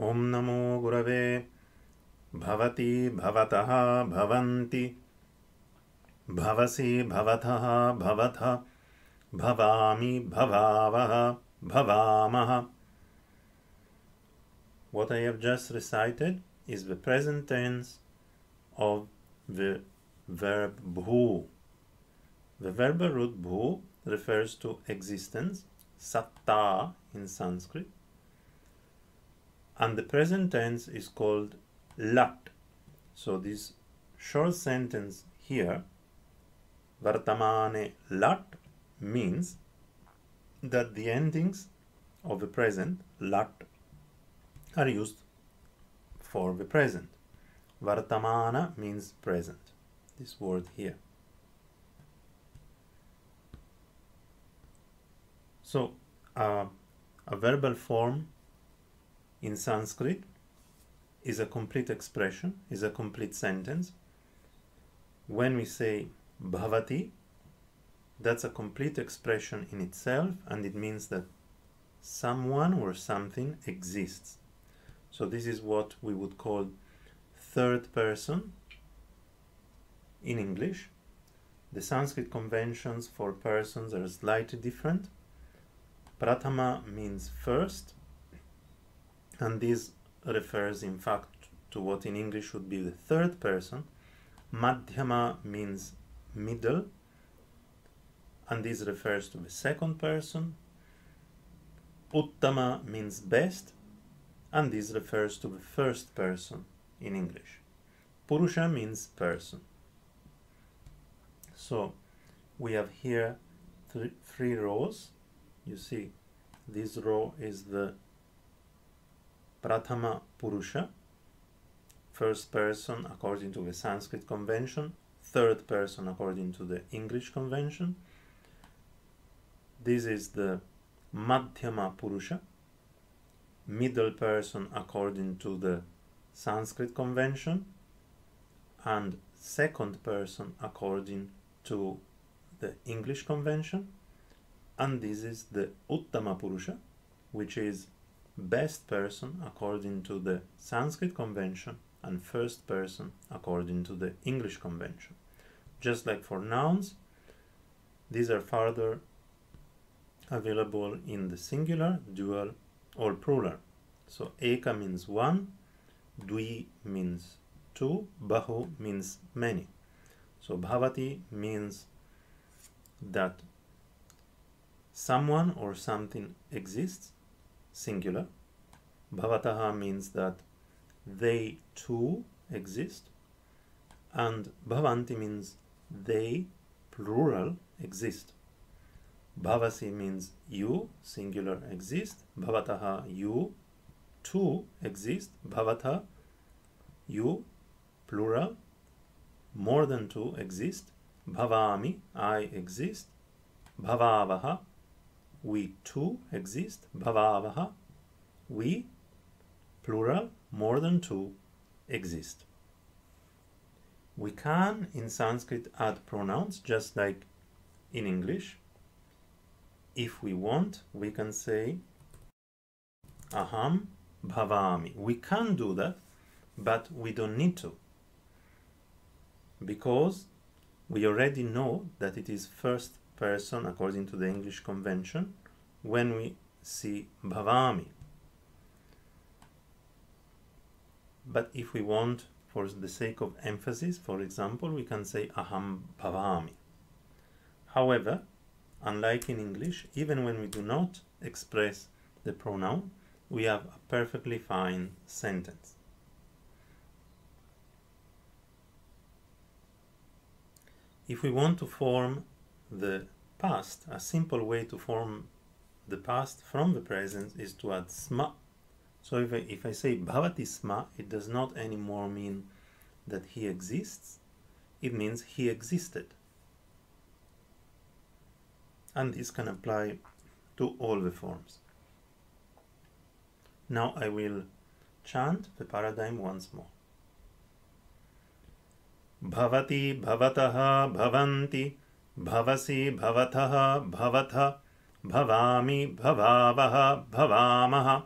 ॐ नमो गुरवे। भवति भवतः भवन्ति। भवसि भवथः भवथ। भवामि भवावः भवामः। What I have just recited is the present tense of the verb bhu. The verb root bhu refers to existence, satta in Sanskrit, and the present tense is called lat. So this short sentence here, vartamane lat, means that the endings of the present, lat, are used for the present. Vartamana means present, this word here. So, uh, a verbal form in Sanskrit is a complete expression, is a complete sentence. When we say bhavati, that's a complete expression in itself and it means that someone or something exists. So this is what we would call third person in English. The Sanskrit conventions for persons are slightly different. Prathama means first, and this refers in fact to what in English would be the third person. Madhyama means middle, and this refers to the second person. Uttama means best, and this refers to the first person in English. Purusha means person. So we have here th three rows. You see, this row is the Prathama Purusha, first person according to the Sanskrit convention, third person according to the English convention. This is the Madhyama Purusha, middle person according to the Sanskrit convention, and second person according to the English convention, and this is the Uttama Purusha, which is best person according to the Sanskrit convention and first person according to the English convention. Just like for nouns, these are further available in the singular, dual, or plural. So eka means one, dvi means two, bahu means many. So bhavati means that someone or something exists, singular. Bhavataha means that they too exist. And bhavanti means they, plural, exist. Bhavasi means you, singular, exist. Bhavathaha, you, two, exist. Bhavatha, you, plural, more than two, exist. Bhavami, I exist. Bhavavaha, we two exist. Bhavavaha, we, plural, more than two, exist. We can in Sanskrit add pronouns just like in English. If we want, we can say aham bhavami. We can do that, but we don't need to. Because we already know that it is first person according to the English convention when we see bhavami. But if we want, for the sake of emphasis, for example, we can say aham bhavami. However, unlike in English, even when we do not express the pronoun, we have a perfectly fine sentence. If we want to form the past, a simple way to form the past from the present is to add sma. So if I, if I say bhavati sma, it does not anymore mean that he exists. It means he existed. And this can apply to all the forms. Now I will chant the paradigm once more. Bhavati bhavataha bhavanti भवसि भवथः भवथ भवामि भवावः भवामः।